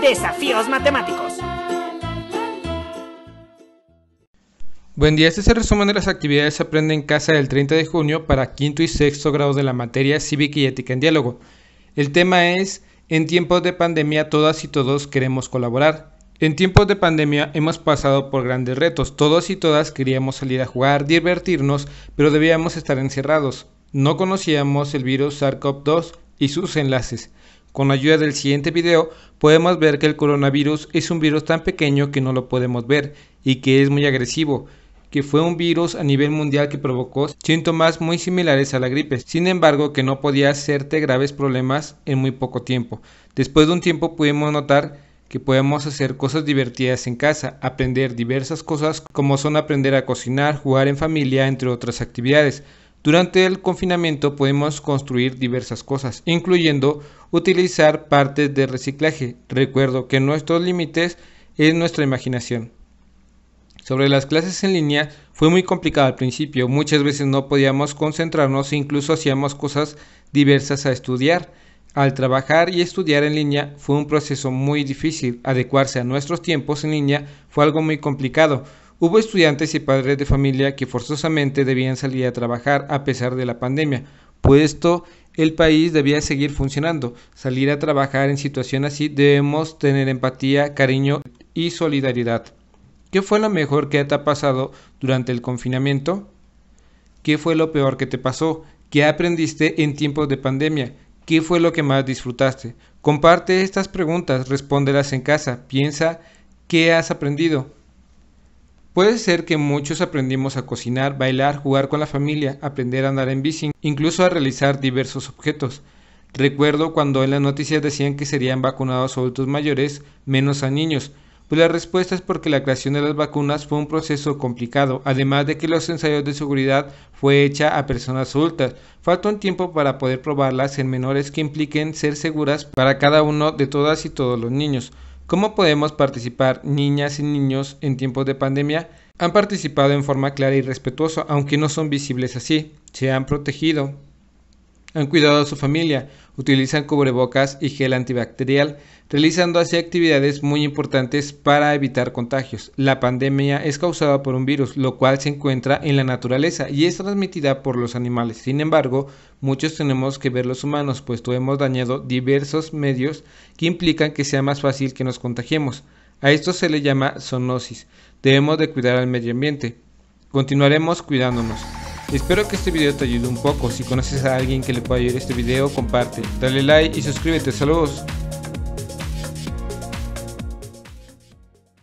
Desafíos Matemáticos. Buen día, este es el resumen de las actividades Aprende en Casa del 30 de junio para quinto y sexto grado de la materia Cívica y Ética en Diálogo. El tema es, en tiempos de pandemia todas y todos queremos colaborar. En tiempos de pandemia hemos pasado por grandes retos, todos y todas queríamos salir a jugar, divertirnos, pero debíamos estar encerrados. No conocíamos el virus SARS-CoV-2 y sus enlaces. Con ayuda del siguiente video podemos ver que el coronavirus es un virus tan pequeño que no lo podemos ver y que es muy agresivo que fue un virus a nivel mundial que provocó síntomas muy similares a la gripe, sin embargo que no podía hacerte graves problemas en muy poco tiempo. Después de un tiempo pudimos notar que podemos hacer cosas divertidas en casa, aprender diversas cosas como son aprender a cocinar, jugar en familia, entre otras actividades. Durante el confinamiento podemos construir diversas cosas, incluyendo utilizar partes de reciclaje. Recuerdo que nuestros límites es nuestra imaginación. Sobre las clases en línea fue muy complicado al principio, muchas veces no podíamos concentrarnos e incluso hacíamos cosas diversas a estudiar. Al trabajar y estudiar en línea fue un proceso muy difícil, adecuarse a nuestros tiempos en línea fue algo muy complicado. Hubo estudiantes y padres de familia que forzosamente debían salir a trabajar a pesar de la pandemia, puesto el país debía seguir funcionando. Salir a trabajar en situación así debemos tener empatía, cariño y solidaridad. ¿Qué fue lo mejor que te ha pasado durante el confinamiento? ¿Qué fue lo peor que te pasó? ¿Qué aprendiste en tiempos de pandemia? ¿Qué fue lo que más disfrutaste? Comparte estas preguntas, respóndelas en casa, piensa qué has aprendido. Puede ser que muchos aprendimos a cocinar, bailar, jugar con la familia, aprender a andar en bici, incluso a realizar diversos objetos. Recuerdo cuando en las noticias decían que serían vacunados adultos mayores, menos a niños. Pues la respuesta es porque la creación de las vacunas fue un proceso complicado, además de que los ensayos de seguridad fue hecha a personas adultas. Falta un tiempo para poder probarlas en menores que impliquen ser seguras para cada uno de todas y todos los niños. ¿Cómo podemos participar niñas y niños en tiempos de pandemia? Han participado en forma clara y respetuosa, aunque no son visibles así. Se han protegido, han cuidado a su familia, utilizan cubrebocas y gel antibacterial, realizando así actividades muy importantes para evitar contagios. La pandemia es causada por un virus, lo cual se encuentra en la naturaleza y es transmitida por los animales. Sin embargo, muchos tenemos que ver los humanos, puesto hemos dañado diversos medios que implican que sea más fácil que nos contagiemos. A esto se le llama zoonosis. Debemos de cuidar al medio ambiente. Continuaremos cuidándonos. Espero que este video te ayude un poco. Si conoces a alguien que le pueda ayudar este video, comparte, dale like y suscríbete. Saludos.